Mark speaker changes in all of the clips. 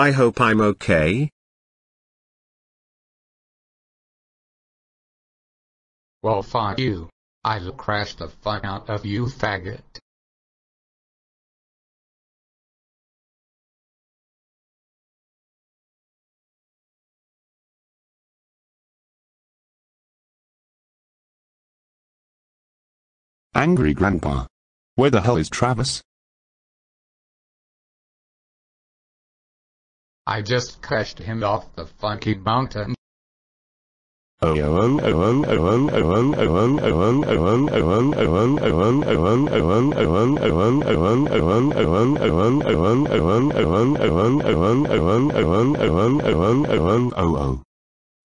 Speaker 1: I hope I'm okay.
Speaker 2: Well fuck you. I'll crash the fuck out of you faggot.
Speaker 3: Angry Grandpa. Where the hell is Travis?
Speaker 2: I just crashed him off the fucking mountain.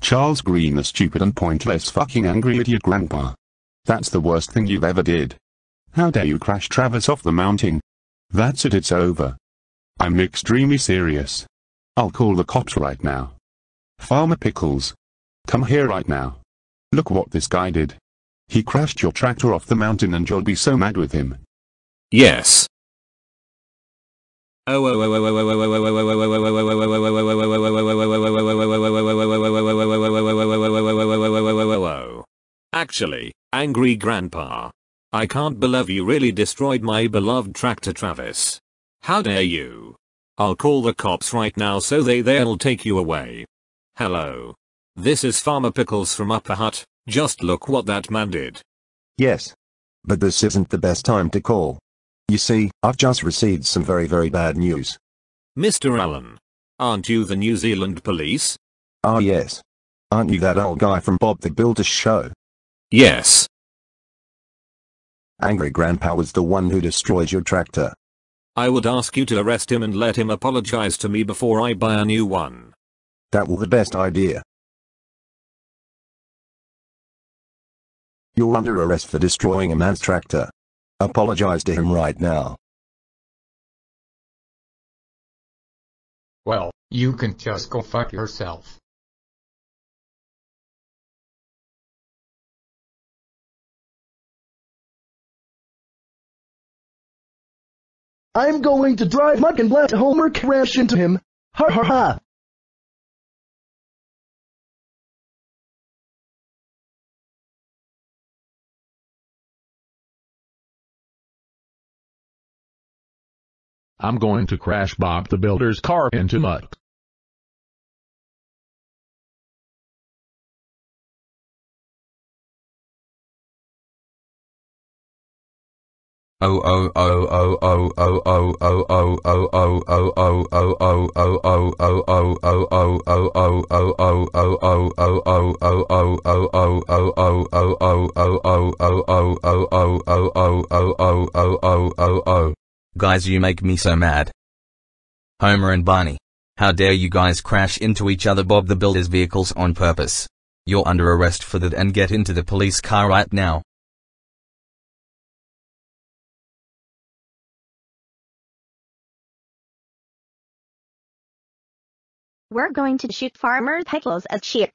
Speaker 3: Charles Green a stupid and pointless fucking angry idiot grandpa. That's the worst thing you've ever did. How dare you crash Travis off the mountain? That's it it's over. I'm extremely serious. I'll call the cops right now. Farmer Pickles. Come here right now. Look what this guy did. He crashed your tractor off the mountain and you'll be so mad with him.
Speaker 1: Yes. Oh wawo. Actually, angry grandpa. I can't believe you really destroyed my beloved tractor Travis. How dare you? I'll call the cops right now so they they'll take you away. Hello. This is Farmer Pickles from Upper Hutt, just look what that man did.
Speaker 4: Yes. But this isn't the best time to call. You see, I've just received some very very bad news.
Speaker 1: Mr. Allen. Aren't you the New Zealand police?
Speaker 4: Ah yes. Aren't you that old guy from Bob the Builder's show?
Speaker 1: Yes.
Speaker 4: Angry Grandpa was the one who destroyed your tractor.
Speaker 1: I would ask you to arrest him and let him apologize to me before I buy a new one.
Speaker 4: That was the best idea. You're under arrest for destroying a man's tractor. Apologize to him right now.
Speaker 2: Well, you can just go fuck yourself.
Speaker 5: I'm going to drive Mike and blast Homer crash into him. Ha ha ha.
Speaker 6: I'm going to crash Bob the Builder's car into mud.
Speaker 7: Guys you make me so mad. Homer and Barney. How dare you guys crash into each other Bob the Builder's vehicles on purpose. You're under arrest for that and get into the police car right now.
Speaker 8: We're going to shoot Farmer Pickles as sheep.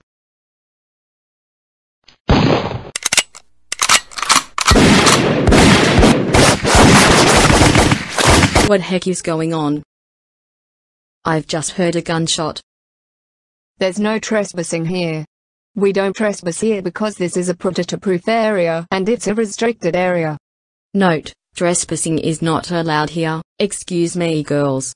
Speaker 9: What heck is going on? I've just heard a gunshot.
Speaker 10: There's no trespassing here. We don't trespass here because this is a predator-proof area and it's a restricted area.
Speaker 9: Note, trespassing is not allowed here. Excuse me girls.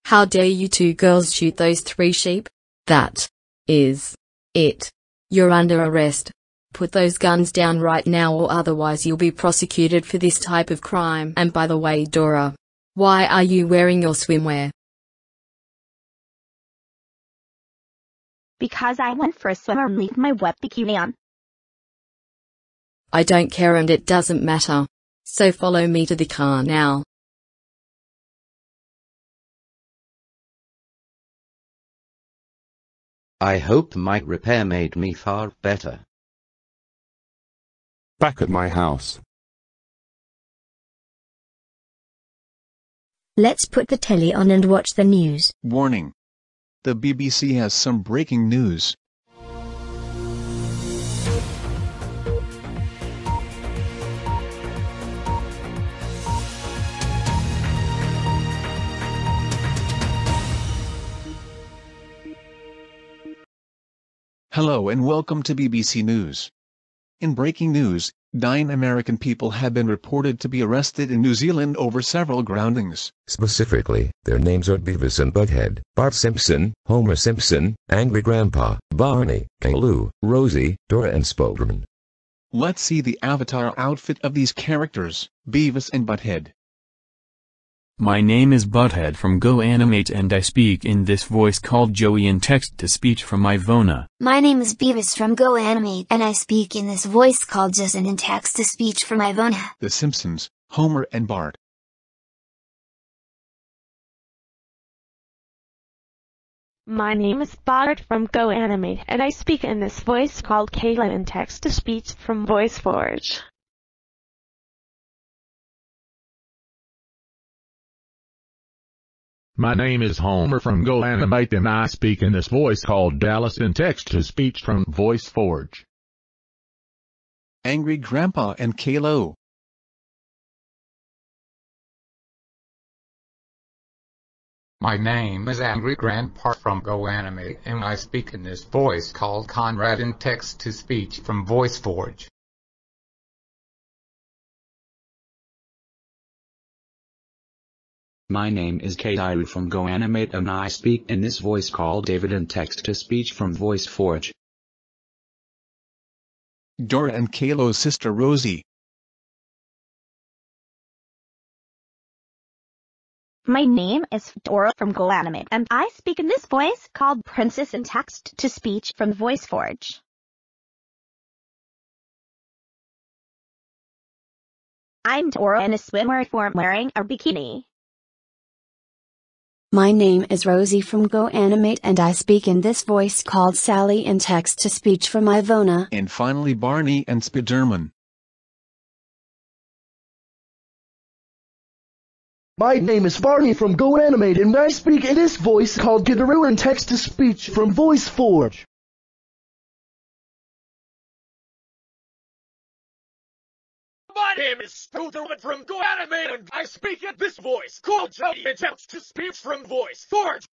Speaker 9: How dare you two girls shoot those three sheep? That is it. You're under arrest. Put those guns down right now or otherwise you'll be prosecuted for this type of crime. And by the way Dora, why are you wearing your swimwear?
Speaker 8: Because I went for a swim and leave my wet bikini on.
Speaker 9: I don't care and it doesn't matter. So follow me to the car now.
Speaker 11: I hope my repair made me far better.
Speaker 3: Back at my house.
Speaker 12: Let's put the telly on and watch the news.
Speaker 13: Warning. The BBC has some breaking news. Hello and welcome to BBC News. In breaking news, nine American people have been reported to be arrested in New Zealand over several groundings.
Speaker 14: Specifically, their names are Beavis and Butthead, Bart Simpson, Homer Simpson, Angry Grandpa, Barney, Caillou, Rosie, Dora and Spoderman.
Speaker 13: Let's see the avatar outfit of these characters, Beavis and Butthead.
Speaker 15: My name is Butthead from Go Animate and I speak in this voice called Joey in text-to-speech from Ivona.
Speaker 16: My name is Beavis from Go Animate and I speak in this voice called Justin in text-to-speech from Ivona.
Speaker 13: The Simpsons, Homer and Bart.
Speaker 17: My name is Bart from Go Animate and I speak in this voice called Kayla in text-to-speech from VoiceForge.
Speaker 6: My name is Homer from Go Animate and I speak in this voice called Dallas in text-to-speech from VoiceForge.
Speaker 13: Angry Grandpa and Caillou.
Speaker 2: My name is Angry Grandpa from Go Animate and I speak in this voice called Conrad in text-to-speech from VoiceForge.
Speaker 18: My name is Caillou from GoAnimate and I speak in this voice called David in text-to-speech from VoiceForge.
Speaker 13: Dora and Caillou's sister Rosie.
Speaker 8: My name is Dora from GoAnimate and I speak in this voice called Princess in Text to Speech from VoiceForge. I'm Dora in a swimwear form wearing a bikini.
Speaker 19: My name is Rosie from Go Animate and I speak in this voice called Sally in text-to-speech from Ivona.
Speaker 13: And finally Barney and Spiderman.
Speaker 5: My name is Barney from Go Animate and I speak in this voice called Kidaroo in text-to-speech from VoiceForge.
Speaker 20: My name is Spooderman from Go and I speak in this voice called Jody text to speech from Voice Forge.